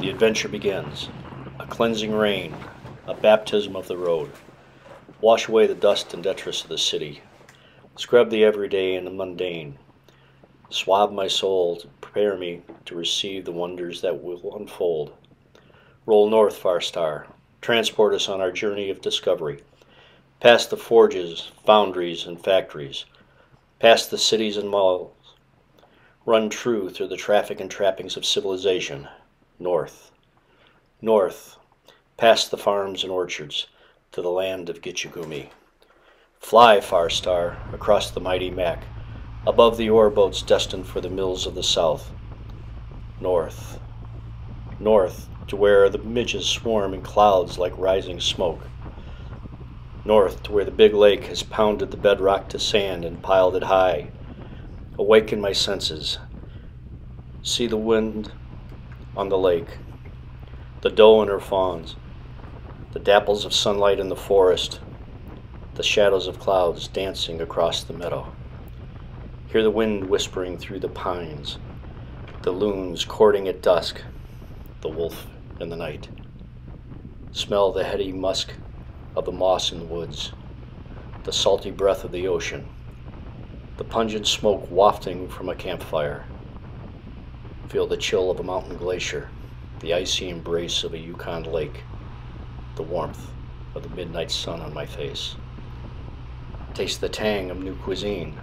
The adventure begins. A cleansing rain, a baptism of the road. Wash away the dust and detritus of the city. Scrub the everyday and the mundane. Swab my soul to prepare me to receive the wonders that will unfold. Roll north, far star. Transport us on our journey of discovery. Past the forges, foundries, and factories. Past the cities and malls. Run true through the traffic and trappings of civilization. North. North. Past the farms and orchards. To the land of Gitchagumi. Fly, far star, across the mighty Mac, above the ore boats destined for the mills of the south. North. North to where the midges swarm in clouds like rising smoke. North to where the big lake has pounded the bedrock to sand and piled it high. Awaken my senses. See the wind on the lake, the doe and her fawns, the dapples of sunlight in the forest, the shadows of clouds dancing across the meadow. Hear the wind whispering through the pines, the loons courting at dusk, the wolf in the night. Smell the heady musk of the moss in the woods, the salty breath of the ocean, the pungent smoke wafting from a campfire. Feel the chill of a mountain glacier, the icy embrace of a Yukon lake, the warmth of the midnight sun on my face. Taste the tang of new cuisine,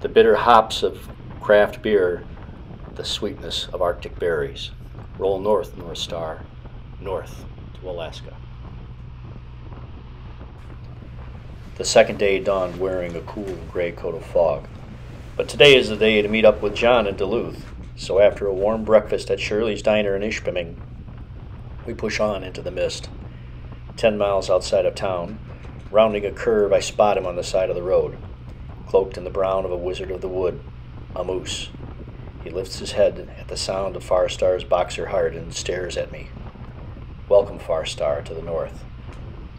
the bitter hops of craft beer, the sweetness of Arctic berries. Roll north, North Star, north to Alaska. The second day dawned wearing a cool gray coat of fog. But today is the day to meet up with John in Duluth, so after a warm breakfast at Shirley's Diner in Ishpeming, we push on into the mist. Ten miles outside of town, rounding a curve, I spot him on the side of the road, cloaked in the brown of a wizard of the wood, a moose. He lifts his head at the sound of Far Star's boxer heart and stares at me. Welcome, Far Star, to the north.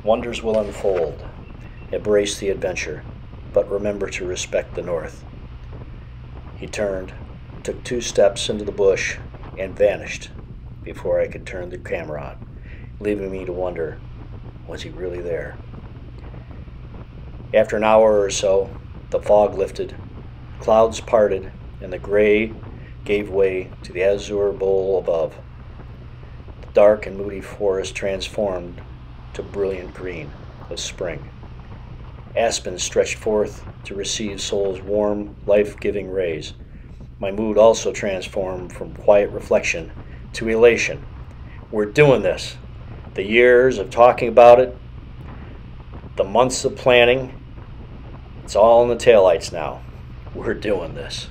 Wonders will unfold. Embrace the adventure, but remember to respect the north. He turned, took two steps into the bush, and vanished before I could turn the camera on, leaving me to wonder was he really there? After an hour or so, the fog lifted, clouds parted, and the gray gave way to the azure bowl above. The dark and moody forest transformed to brilliant green of spring. Aspens stretched forth to receive Sol's warm, life giving rays. My mood also transformed from quiet reflection to elation. We're doing this. The years of talking about it, the months of planning, it's all in the taillights now. We're doing this.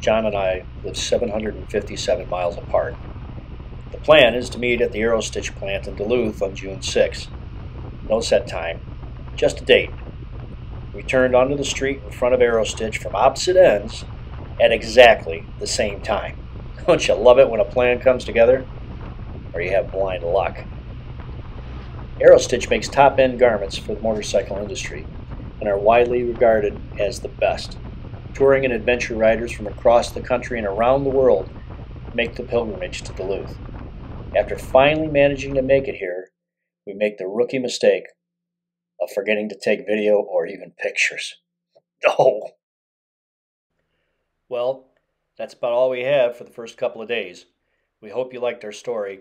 John and I live 757 miles apart. The plan is to meet at the Aerostitch plant in Duluth on June 6. No set time, just a date. We turned onto the street in front of Aerostitch from opposite ends at exactly the same time. Don't you love it when a plan comes together? Or you have blind luck. Aerostitch makes top-end garments for the motorcycle industry and are widely regarded as the best touring and adventure riders from across the country and around the world make the pilgrimage to Duluth. After finally managing to make it here, we make the rookie mistake of forgetting to take video or even pictures. Oh! Well, that's about all we have for the first couple of days. We hope you liked our story.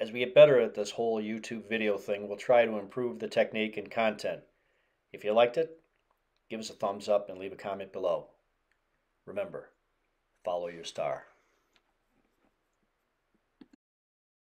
As we get better at this whole YouTube video thing, we'll try to improve the technique and content. If you liked it, give us a thumbs up and leave a comment below. Remember, follow your star.